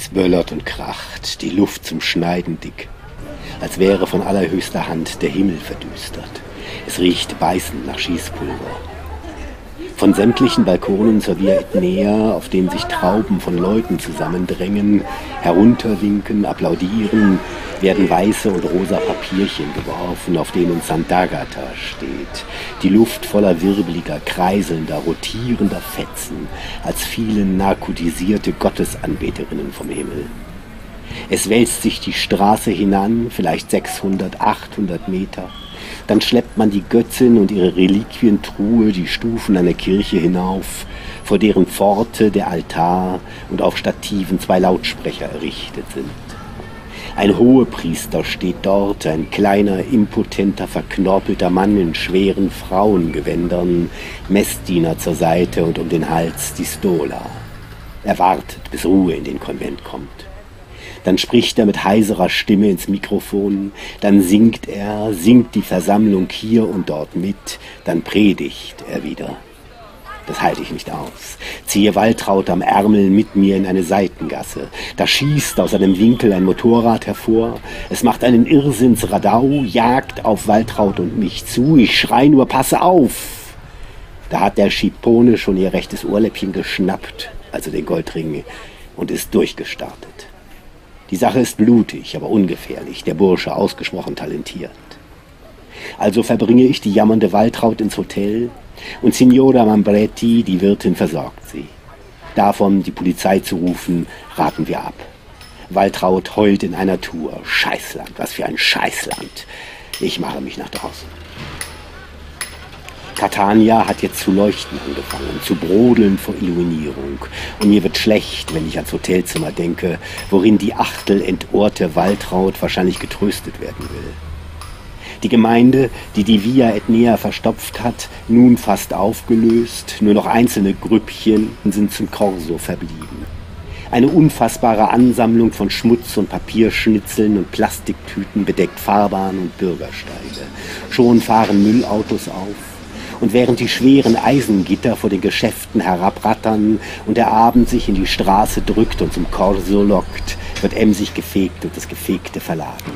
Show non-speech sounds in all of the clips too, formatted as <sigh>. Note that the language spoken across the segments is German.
Es böllert und kracht, die Luft zum Schneiden dick, als wäre von allerhöchster Hand der Himmel verdüstert. Es riecht beißend nach Schießpulver. Von sämtlichen Balkonen zur Via Etnea, auf denen sich Trauben von Leuten zusammendrängen, herunterwinken, applaudieren, werden weiße und rosa Papierchen geworfen, auf denen Sant'Agata steht. Die Luft voller wirbeliger, kreiselnder, rotierender Fetzen, als fielen narkotisierte Gottesanbeterinnen vom Himmel. Es wälzt sich die Straße hinan, vielleicht 600, 800 Meter. Dann schleppt man die Götzin und ihre Reliquientruhe die Stufen einer Kirche hinauf, vor deren Pforte der Altar und auf Stativen zwei Lautsprecher errichtet sind. Ein Hohepriester steht dort, ein kleiner, impotenter, verknorpelter Mann in schweren Frauengewändern, Messdiener zur Seite und um den Hals die Stola. Er wartet, bis Ruhe in den Konvent kommt. Dann spricht er mit heiserer Stimme ins Mikrofon, dann singt er, singt die Versammlung hier und dort mit, dann predigt er wieder. Das halte ich nicht aus. Ziehe Waltraud am Ärmel mit mir in eine Seitengasse. Da schießt aus einem Winkel ein Motorrad hervor. Es macht einen Irrsinnsradau, jagt auf Waltraud und mich zu. Ich schrei nur, passe auf! Da hat der Schipone schon ihr rechtes Ohrläppchen geschnappt, also den Goldring, und ist durchgestartet. Die Sache ist blutig, aber ungefährlich, der Bursche ausgesprochen talentiert. Also verbringe ich die jammernde Waltraud ins Hotel und Signora Mambretti, die Wirtin, versorgt sie. Davon die Polizei zu rufen, raten wir ab. Waltraud heult in einer Tour. Scheißland, was für ein Scheißland. Ich mache mich nach draußen. Catania hat jetzt zu leuchten angefangen, zu brodeln vor Illuminierung. Und mir wird schlecht, wenn ich ans Hotelzimmer denke, worin die Achtel entohrte Waltraud wahrscheinlich getröstet werden will. Die Gemeinde, die die Via Etnea verstopft hat, nun fast aufgelöst, nur noch einzelne Grüppchen sind zum Korso verblieben. Eine unfassbare Ansammlung von Schmutz und Papierschnitzeln und Plastiktüten bedeckt Fahrbahn und Bürgersteige. Schon fahren Müllautos auf, und während die schweren Eisengitter vor den Geschäften herabrattern und der Abend sich in die Straße drückt und zum Corso lockt, wird emsig gefegt und das Gefegte verladen.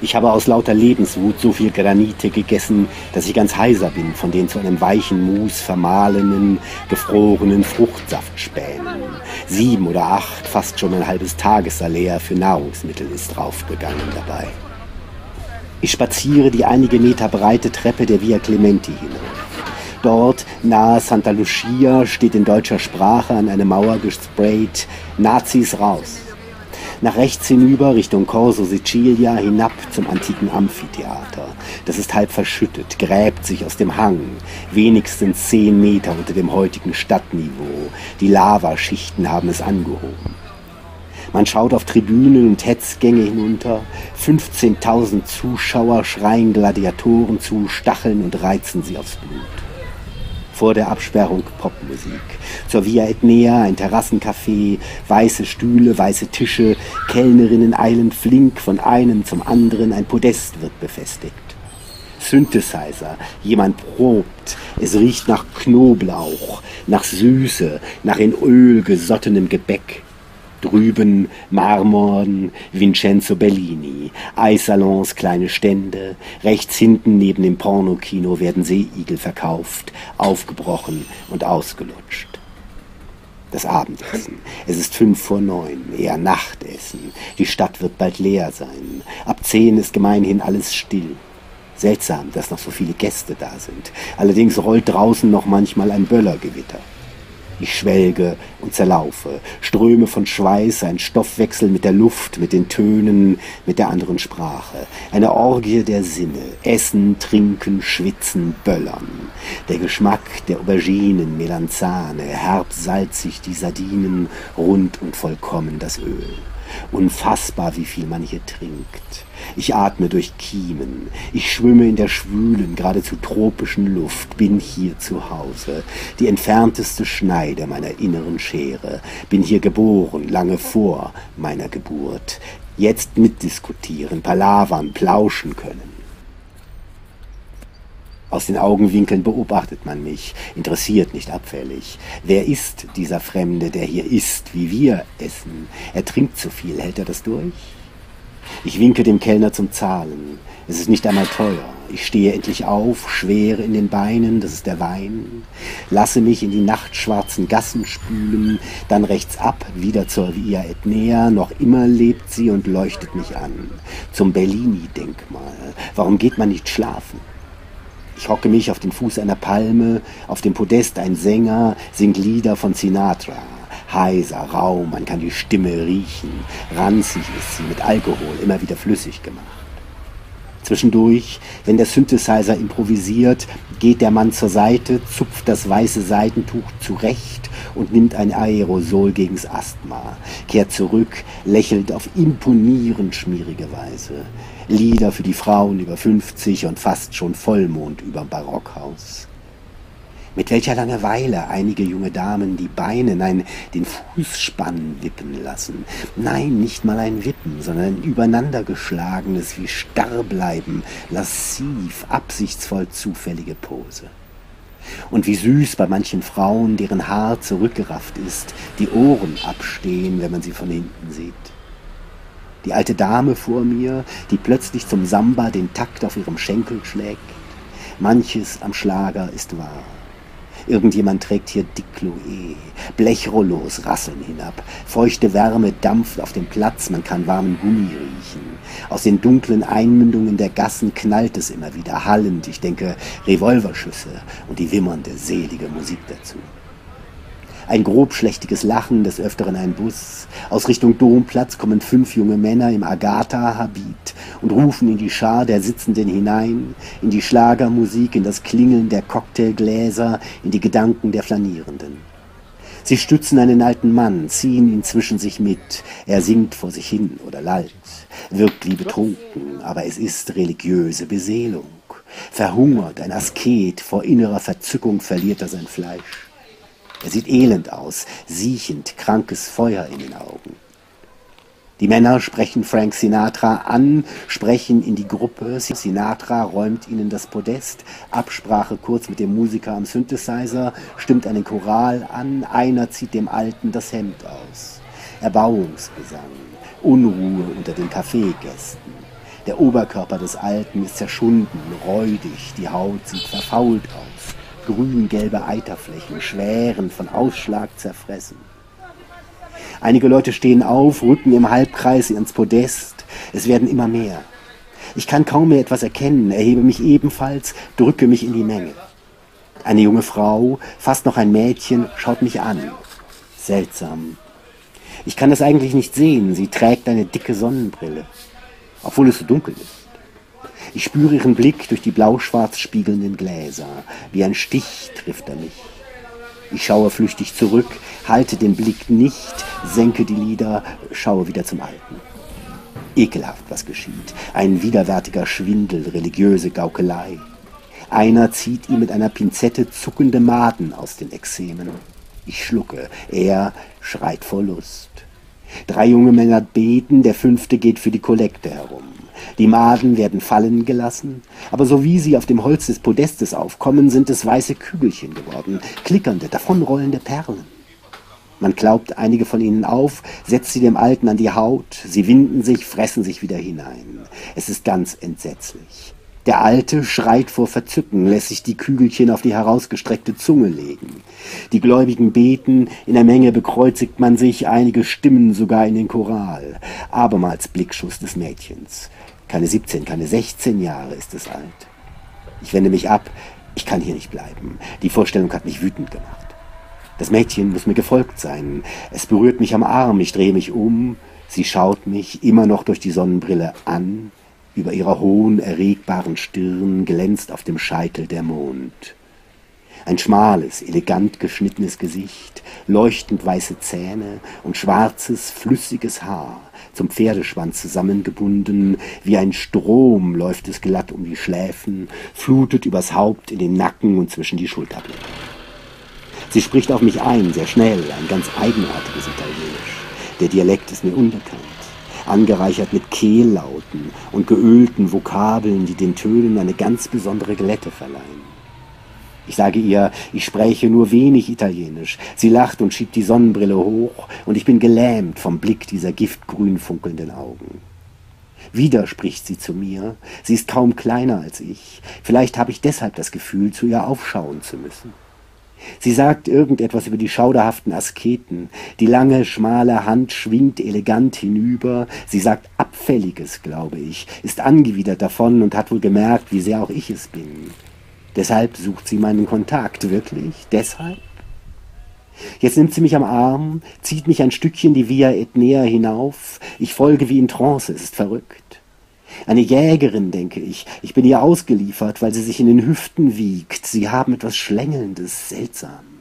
Ich habe aus lauter Lebenswut so viel Granite gegessen, dass ich ganz heiser bin von den zu einem weichen Mus vermahlenen, gefrorenen Fruchtsaftspänen. Sieben oder acht, fast schon ein halbes Tagessalär für Nahrungsmittel ist draufgegangen dabei. Ich spaziere die einige Meter breite Treppe der Via Clementi hinauf. Dort, nahe Santa Lucia, steht in deutscher Sprache an eine Mauer gesprayt Nazis raus. Nach rechts hinüber Richtung Corso Sicilia hinab zum antiken Amphitheater. Das ist halb verschüttet, gräbt sich aus dem Hang, wenigstens zehn Meter unter dem heutigen Stadtniveau. Die Lavaschichten haben es angehoben. Man schaut auf Tribünen und Hetzgänge hinunter. 15.000 Zuschauer schreien Gladiatoren zu, stacheln und reizen sie aufs Blut. Vor der Absperrung Popmusik. Zur Via Etnea ein Terrassencafé, weiße Stühle, weiße Tische, Kellnerinnen eilen flink von einem zum anderen, ein Podest wird befestigt. Synthesizer, jemand probt, es riecht nach Knoblauch, nach Süße, nach in Öl gesottenem Gebäck. Drüben Marmorn, Vincenzo Bellini, Eissalons, kleine Stände. Rechts hinten neben dem Pornokino werden Seeigel verkauft, aufgebrochen und ausgelutscht. Das Abendessen. Es ist fünf vor neun, eher Nachtessen. Die Stadt wird bald leer sein. Ab zehn ist gemeinhin alles still. Seltsam, dass noch so viele Gäste da sind. Allerdings rollt draußen noch manchmal ein Böllergewitter. Ich schwelge und zerlaufe, Ströme von Schweiß, ein Stoffwechsel mit der Luft, mit den Tönen, mit der anderen Sprache. Eine Orgie der Sinne. Essen, trinken, schwitzen, böllern. Der Geschmack der Auberginen, Melanzane, herb salzig die Sardinen, rund und vollkommen das Öl. Unfassbar, wie viel man hier trinkt. Ich atme durch Kiemen. Ich schwimme in der schwülen, geradezu tropischen Luft, bin hier zu Hause. Die entfernteste Schneide meiner inneren Schere. Bin hier geboren, lange vor meiner Geburt. Jetzt mitdiskutieren, palavern, plauschen können. Aus den Augenwinkeln beobachtet man mich, interessiert nicht abfällig. Wer ist dieser Fremde, der hier isst, wie wir essen? Er trinkt zu viel, hält er das durch? Ich winke dem Kellner zum Zahlen. Es ist nicht einmal teuer. Ich stehe endlich auf, schwer in den Beinen, das ist der Wein, lasse mich in die nachtschwarzen Gassen spülen, dann rechts ab, wieder zur Via Etnea, noch immer lebt sie und leuchtet mich an. Zum Bellini-Denkmal. Warum geht man nicht schlafen? Ich hocke mich auf den Fuß einer Palme, auf dem Podest ein Sänger, singt Lieder von Sinatra. Heiser, rau, man kann die Stimme riechen. Ranzig ist sie, mit Alkohol immer wieder flüssig gemacht. Zwischendurch, wenn der Synthesizer improvisiert, geht der Mann zur Seite, zupft das weiße Seidentuch zurecht und nimmt ein Aerosol gegens Asthma, kehrt zurück, lächelt auf imponierend schmierige Weise. Lieder für die Frauen über 50 und fast schon Vollmond überm Barockhaus. Mit welcher Langeweile einige junge Damen die Beine, nein, den Fußspann wippen lassen. Nein, nicht mal ein Wippen, sondern ein übereinandergeschlagenes, wie Starrbleiben, lassiv, absichtsvoll zufällige Pose. Und wie süß bei manchen Frauen, deren Haar zurückgerafft ist, die Ohren abstehen, wenn man sie von hinten sieht. Die alte Dame vor mir, die plötzlich zum Samba den Takt auf ihrem Schenkel schlägt. Manches am Schlager ist wahr. Irgendjemand trägt hier Dikloe. Blechrollos rasseln hinab. Feuchte Wärme dampft auf dem Platz, man kann warmen Gummi riechen. Aus den dunklen Einmündungen der Gassen knallt es immer wieder hallend. Ich denke Revolverschüsse und die wimmernde, selige Musik dazu. Ein grobschlächtiges Lachen, des Öfteren ein Bus. Aus Richtung Domplatz kommen fünf junge Männer im Agatha-Habit und rufen in die Schar der Sitzenden hinein, in die Schlagermusik, in das Klingeln der Cocktailgläser, in die Gedanken der Flanierenden. Sie stützen einen alten Mann, ziehen ihn zwischen sich mit. Er singt vor sich hin oder lallt, wirkt wie betrunken, aber es ist religiöse Beseelung. Verhungert, ein Asket, vor innerer Verzückung verliert er sein Fleisch. Er sieht elend aus, siechend, krankes Feuer in den Augen. Die Männer sprechen Frank Sinatra an, sprechen in die Gruppe. Sinatra räumt ihnen das Podest. Absprache kurz mit dem Musiker am Synthesizer, stimmt einen Choral an. Einer zieht dem Alten das Hemd aus. Erbauungsgesang, Unruhe unter den Kaffeegästen. Der Oberkörper des Alten ist zerschunden, räudig, die Haut sieht verfault aus grün-gelbe Eiterflächen, schweren, von Ausschlag zerfressen. Einige Leute stehen auf, rücken im Halbkreis ins Podest. Es werden immer mehr. Ich kann kaum mehr etwas erkennen, erhebe mich ebenfalls, drücke mich in die Menge. Eine junge Frau, fast noch ein Mädchen, schaut mich an. Seltsam. Ich kann es eigentlich nicht sehen, sie trägt eine dicke Sonnenbrille, obwohl es so dunkel ist. Ich spüre ihren Blick durch die blau-schwarz spiegelnden Gläser. Wie ein Stich trifft er mich. Ich schaue flüchtig zurück, halte den Blick nicht, senke die Lider, schaue wieder zum Alten. Ekelhaft, was geschieht. Ein widerwärtiger Schwindel, religiöse Gaukelei. Einer zieht ihm mit einer Pinzette zuckende Maden aus den Exemen. Ich schlucke, er schreit vor Lust. Drei junge Männer beten, der fünfte geht für die Kollekte herum. Die Maden werden fallen gelassen, aber so wie sie auf dem Holz des Podestes aufkommen, sind es weiße Kügelchen geworden, klickernde, davonrollende Perlen. Man klaubt einige von ihnen auf, setzt sie dem Alten an die Haut, sie winden sich, fressen sich wieder hinein. Es ist ganz entsetzlich. Der Alte schreit vor Verzücken, lässt sich die Kügelchen auf die herausgestreckte Zunge legen. Die Gläubigen beten, in der Menge bekreuzigt man sich, einige stimmen sogar in den Choral. Abermals Blickschuss des Mädchens. Keine 17, keine 16 Jahre ist es alt. Ich wende mich ab. Ich kann hier nicht bleiben. Die Vorstellung hat mich wütend gemacht. Das Mädchen muss mir gefolgt sein. Es berührt mich am Arm. Ich drehe mich um. Sie schaut mich immer noch durch die Sonnenbrille an. Über ihrer hohen, erregbaren Stirn glänzt auf dem Scheitel der Mond. Ein schmales, elegant geschnittenes Gesicht, leuchtend weiße Zähne und schwarzes, flüssiges Haar zum Pferdeschwanz zusammengebunden, wie ein Strom läuft es glatt um die Schläfen, flutet übers Haupt in den Nacken und zwischen die Schulterblätter. Sie spricht auf mich ein, sehr schnell, ein ganz eigenartiges Italienisch. Der Dialekt ist mir unbekannt. Angereichert mit Kehllauten und geölten Vokabeln, die den Tönen eine ganz besondere Glätte verleihen. Ich sage ihr, ich spreche nur wenig Italienisch. Sie lacht und schiebt die Sonnenbrille hoch, und ich bin gelähmt vom Blick dieser giftgrün funkelnden Augen. Wieder spricht sie zu mir. Sie ist kaum kleiner als ich. Vielleicht habe ich deshalb das Gefühl, zu ihr aufschauen zu müssen. Sie sagt irgendetwas über die schauderhaften Asketen. Die lange, schmale Hand schwingt elegant hinüber. Sie sagt Abfälliges, glaube ich, ist angewidert davon und hat wohl gemerkt, wie sehr auch ich es bin. Deshalb sucht sie meinen Kontakt, wirklich? Deshalb? Jetzt nimmt sie mich am Arm, zieht mich ein Stückchen die Via Etnea hinauf. Ich folge wie in Trance, es ist verrückt. Eine Jägerin, denke ich. Ich bin ihr ausgeliefert, weil sie sich in den Hüften wiegt. Sie haben etwas Schlängelndes, seltsam.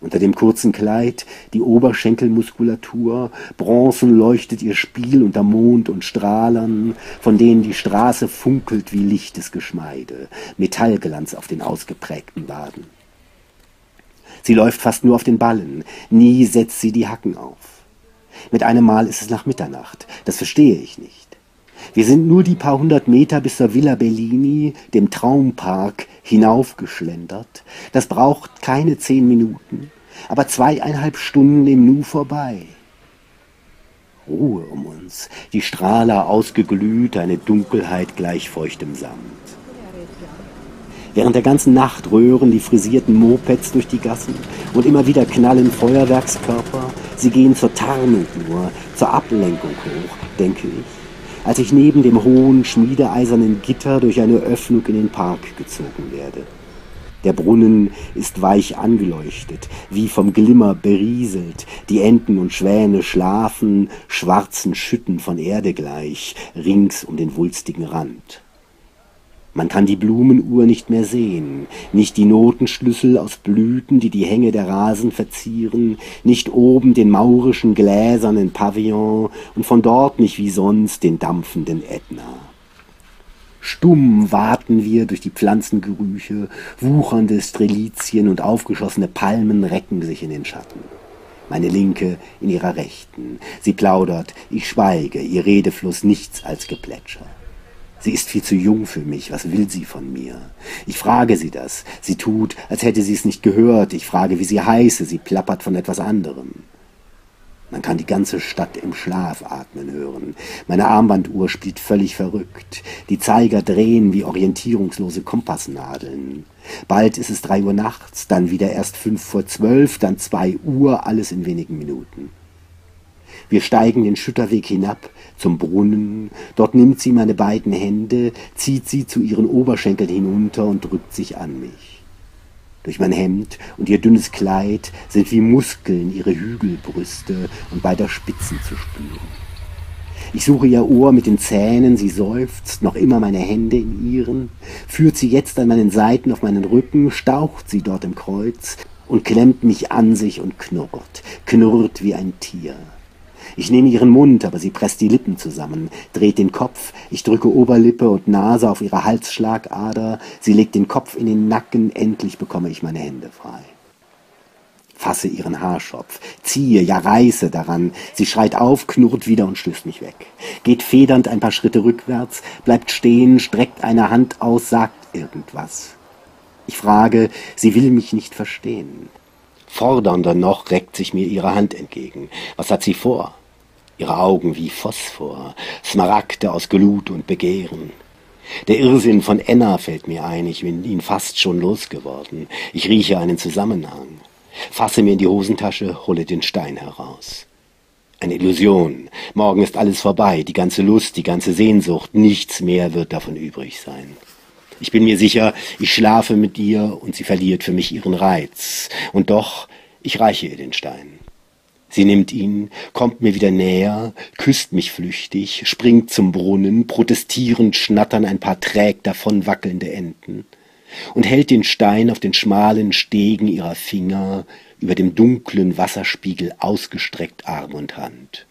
Unter dem kurzen Kleid die Oberschenkelmuskulatur, bronzen leuchtet ihr Spiel unter Mond und Strahlern, von denen die Straße funkelt wie lichtes Geschmeide, Metallglanz auf den ausgeprägten Waden. Sie läuft fast nur auf den Ballen, nie setzt sie die Hacken auf. Mit einem Mal ist es nach Mitternacht, das verstehe ich nicht. Wir sind nur die paar hundert Meter bis zur Villa Bellini, dem Traumpark, hinaufgeschlendert. Das braucht keine zehn Minuten, aber zweieinhalb Stunden im Nu vorbei. Ruhe um uns, die Strahler ausgeglüht, eine Dunkelheit gleich feuchtem Samt. Während der ganzen Nacht röhren die frisierten Mopeds durch die Gassen und immer wieder knallen Feuerwerkskörper. Sie gehen zur Tarnung nur, zur Ablenkung hoch, denke ich als ich neben dem hohen, schmiedeeisernen Gitter durch eine Öffnung in den Park gezogen werde. Der Brunnen ist weich angeleuchtet, wie vom Glimmer berieselt, die Enten und Schwäne schlafen, schwarzen Schütten von Erde gleich, rings um den wulstigen Rand. Man kann die Blumenuhr nicht mehr sehen, nicht die Notenschlüssel aus Blüten, die die Hänge der Rasen verzieren, nicht oben den maurischen gläsernen Pavillon und von dort nicht wie sonst den dampfenden Ätna. Stumm warten wir durch die Pflanzengerüche, wuchernde Strelizien und aufgeschossene Palmen recken sich in den Schatten. Meine Linke in ihrer Rechten. Sie plaudert, ich schweige, ihr Redefluss nichts als Geplätscher. Sie ist viel zu jung für mich. Was will sie von mir? Ich frage sie das. Sie tut, als hätte sie es nicht gehört. Ich frage, wie sie heiße. Sie plappert von etwas anderem. Man kann die ganze Stadt im Schlaf atmen hören. Meine Armbanduhr spielt völlig verrückt. Die Zeiger drehen wie orientierungslose Kompassnadeln. Bald ist es drei Uhr nachts, dann wieder erst fünf vor zwölf, dann zwei Uhr, alles in wenigen Minuten. Wir steigen den Schütterweg hinab zum Brunnen. Dort nimmt sie meine beiden Hände, zieht sie zu ihren Oberschenkeln hinunter und drückt sich an mich. Durch mein Hemd und ihr dünnes Kleid sind wie Muskeln ihre Hügelbrüste und beider Spitzen zu spüren. Ich suche ihr Ohr mit den Zähnen, sie seufzt, noch immer meine Hände in ihren, führt sie jetzt an meinen Seiten auf meinen Rücken, staucht sie dort im Kreuz und klemmt mich an sich und knurrt, knurrt wie ein Tier. Ich nehme ihren Mund, aber sie presst die Lippen zusammen, dreht den Kopf, ich drücke Oberlippe und Nase auf ihre Halsschlagader, sie legt den Kopf in den Nacken, endlich bekomme ich meine Hände frei. Fasse ihren Haarschopf, ziehe, ja reiße daran. Sie schreit auf, knurrt wieder und stößt mich weg. Geht federnd ein paar Schritte rückwärts, bleibt stehen, streckt eine Hand aus, sagt irgendwas. Ich frage, sie will mich nicht verstehen. Fordernder noch reckt sich mir ihre Hand entgegen. Was hat sie vor? Ihre Augen wie Phosphor, Smaragde aus Glut und Begehren. Der Irrsinn von Enna fällt mir ein, ich bin ihn fast schon losgeworden. Ich rieche einen Zusammenhang. Fasse mir in die Hosentasche, hole den Stein heraus. Eine Illusion. Morgen ist alles vorbei, die ganze Lust, die ganze Sehnsucht, nichts mehr wird davon übrig sein. Ich bin mir sicher, ich schlafe mit ihr und sie verliert für mich ihren Reiz. Und doch, ich reiche ihr den Stein. Sie nimmt ihn, kommt mir wieder näher, küsst mich flüchtig, springt zum Brunnen, protestierend schnattern ein paar träg davon wackelnde Enten und hält den Stein auf den schmalen Stegen ihrer Finger über dem dunklen Wasserspiegel ausgestreckt Arm und Hand.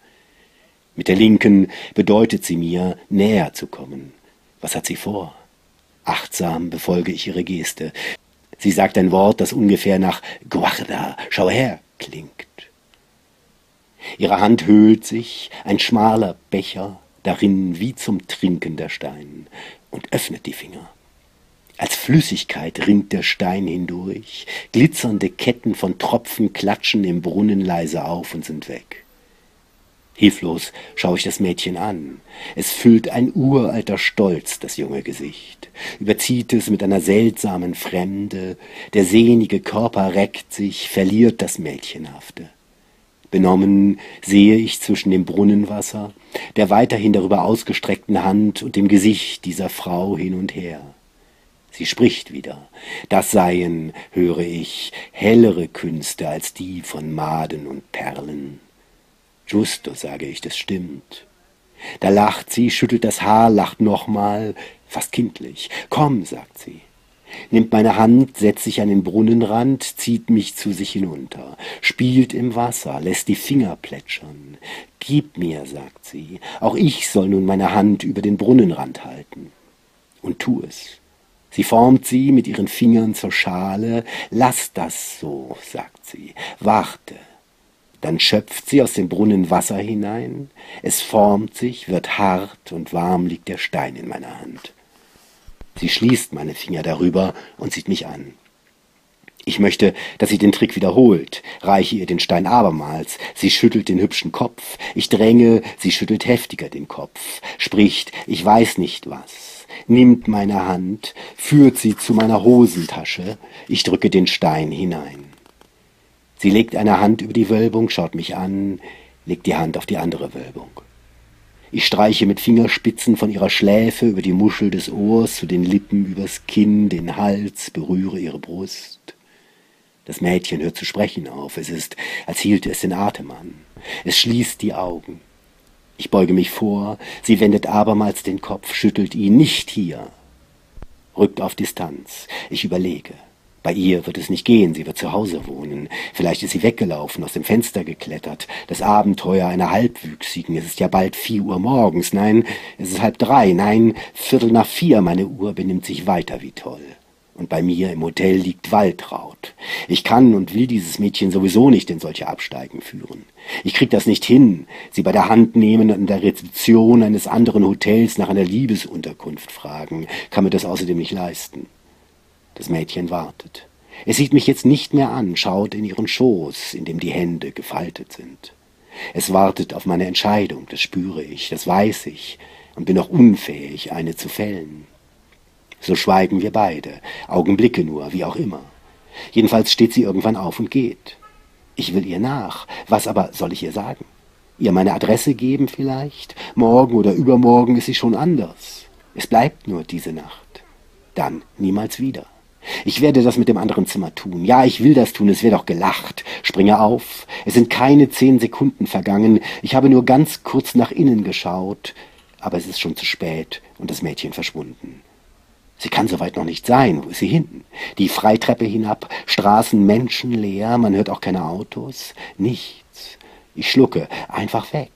Mit der linken bedeutet sie mir, näher zu kommen. Was hat sie vor? Achtsam befolge ich ihre Geste. Sie sagt ein Wort, das ungefähr nach Guarda, schau her klingt. Ihre Hand höhlt sich, ein schmaler Becher, darin wie zum Trinken der Stein, und öffnet die Finger. Als Flüssigkeit rinnt der Stein hindurch, glitzernde Ketten von Tropfen klatschen im Brunnen leise auf und sind weg. Hilflos schaue ich das Mädchen an. Es füllt ein uralter Stolz das junge Gesicht, überzieht es mit einer seltsamen Fremde, der sehnige Körper reckt sich, verliert das Mädchenhafte. Benommen sehe ich zwischen dem Brunnenwasser, der weiterhin darüber ausgestreckten Hand und dem Gesicht dieser Frau hin und her. Sie spricht wieder. Das seien, höre ich, hellere Künste als die von Maden und Perlen. Justo, sage ich, das stimmt. Da lacht sie, schüttelt das Haar, lacht nochmal, fast kindlich. Komm, sagt sie. Nimmt meine Hand, setzt sich an den Brunnenrand, zieht mich zu sich hinunter, spielt im Wasser, lässt die Finger plätschern. Gib mir, sagt sie, auch ich soll nun meine Hand über den Brunnenrand halten. Und tu es. Sie formt sie mit ihren Fingern zur Schale. Lass das so, sagt sie. Warte. Dann schöpft sie aus dem Brunnen Wasser hinein. Es formt sich, wird hart und warm liegt der Stein in meiner Hand. Sie schließt meine Finger darüber und sieht mich an. Ich möchte, dass sie den Trick wiederholt, reiche ihr den Stein abermals. Sie schüttelt den hübschen Kopf. Ich dränge, sie schüttelt heftiger den Kopf, spricht, ich weiß nicht was, nimmt meine Hand, führt sie zu meiner Hosentasche. Ich drücke den Stein hinein. Sie legt eine Hand über die Wölbung, schaut mich an, legt die Hand auf die andere Wölbung. Ich streiche mit Fingerspitzen von ihrer Schläfe über die Muschel des Ohrs zu den Lippen übers Kinn, den Hals, berühre ihre Brust. Das Mädchen hört zu sprechen auf. Es ist, als hielte es den Atem an. Es schließt die Augen. Ich beuge mich vor. Sie wendet abermals den Kopf, schüttelt ihn. Nicht hier. Rückt auf Distanz. Ich überlege. Bei ihr wird es nicht gehen, sie wird zu Hause wohnen. Vielleicht ist sie weggelaufen, aus dem Fenster geklettert. Das Abenteuer einer Halbwüchsigen. Es ist ja bald vier Uhr morgens. Nein, es ist halb drei. Nein, Viertel nach vier. Meine Uhr benimmt sich weiter wie toll. Und bei mir im Hotel liegt Waltraud. Ich kann und will dieses Mädchen sowieso nicht in solche Absteigen führen. Ich krieg das nicht hin, sie bei der Hand nehmen und in der Rezeption eines anderen Hotels nach einer Liebesunterkunft fragen, kann mir das außerdem nicht leisten. Das Mädchen wartet. Es sieht mich jetzt nicht mehr an, schaut in ihren Schoß, in dem die Hände gefaltet sind. Es wartet auf meine Entscheidung, das spüre ich, das weiß ich, und bin auch unfähig, eine zu fällen. So schweigen wir beide, Augenblicke nur, wie auch immer. Jedenfalls steht sie irgendwann auf und geht. Ich will ihr nach. Was aber soll ich ihr sagen? Ihr meine Adresse geben vielleicht? Morgen oder übermorgen ist sie schon anders. Es bleibt nur diese Nacht. Dann niemals wieder. Ich werde das mit dem anderen Zimmer tun. Ja, ich will das tun, es wird auch gelacht. Springe auf. Es sind keine zehn Sekunden vergangen. Ich habe nur ganz kurz nach innen geschaut, aber es ist schon zu spät und das Mädchen verschwunden. Sie kann soweit noch nicht sein. Wo ist sie hin? Die Freitreppe hinab, Straßen menschenleer, man hört auch keine Autos. Nichts. Ich schlucke, einfach weg.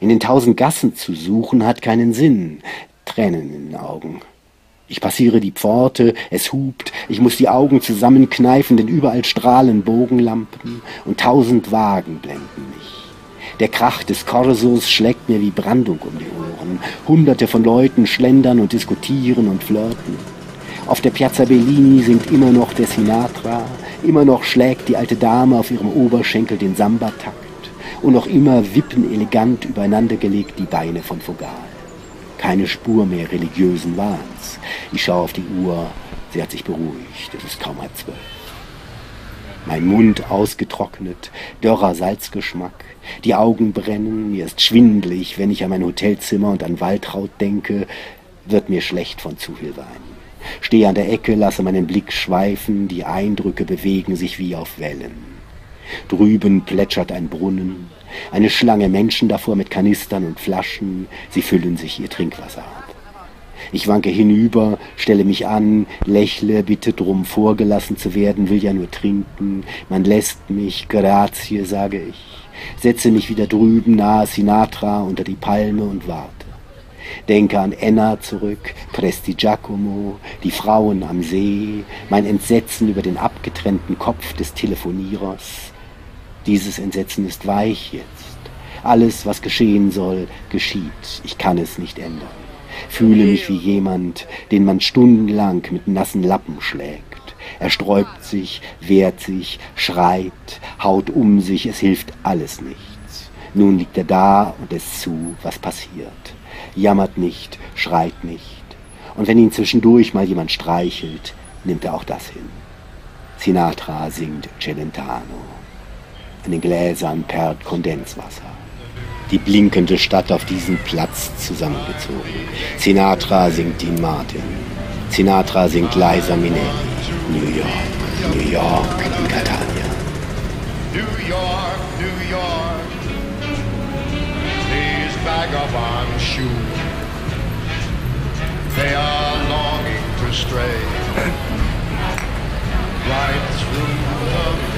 In den tausend Gassen zu suchen hat keinen Sinn. Tränen in den Augen. Ich passiere die Pforte, es hupt, ich muss die Augen zusammenkneifen, denn überall strahlen Bogenlampen und tausend Wagen blenden mich. Der Krach des Korsos schlägt mir wie Brandung um die Ohren. Hunderte von Leuten schlendern und diskutieren und flirten. Auf der Piazza Bellini singt immer noch der Sinatra, immer noch schlägt die alte Dame auf ihrem Oberschenkel den Samba-Takt und noch immer wippen elegant übereinandergelegt die Beine von Fogal. Keine Spur mehr religiösen Wahns. Ich schaue auf die Uhr, sie hat sich beruhigt, es ist kaum halb zwölf. Mein Mund ausgetrocknet, dörrer Salzgeschmack, die Augen brennen, mir ist schwindlig, wenn ich an mein Hotelzimmer und an Waltraud denke, wird mir schlecht von zu viel Wein. Stehe an der Ecke, lasse meinen Blick schweifen, die Eindrücke bewegen sich wie auf Wellen. Drüben plätschert ein Brunnen, eine Schlange Menschen davor mit Kanistern und Flaschen, sie füllen sich ihr Trinkwasser ab. Ich wanke hinüber, stelle mich an, lächle, bitte drum vorgelassen zu werden, will ja nur trinken. Man lässt mich, grazie, sage ich setze mich wieder drüben nahe Sinatra unter die Palme und warte. Denke an Enna zurück, Presti Giacomo, die Frauen am See, mein Entsetzen über den abgetrennten Kopf des Telefonierers. Dieses Entsetzen ist weich jetzt. Alles, was geschehen soll, geschieht. Ich kann es nicht ändern. Fühle mich wie jemand, den man stundenlang mit nassen Lappen schlägt. Er sträubt sich, wehrt sich, schreit, haut um sich, es hilft alles nichts. Nun liegt er da und es zu, was passiert. Jammert nicht, schreit nicht. Und wenn ihn zwischendurch mal jemand streichelt, nimmt er auch das hin. Sinatra singt Celentano. In Gläsern perlt Kondenswasser. Die blinkende Stadt auf diesen Platz zusammengezogen. Sinatra singt Dean Martin. Sinatra singt Liza Minnelli. New York, New York in Catania. New York, New York, these vagabond shoes, they are longing to stray <clears throat> right through the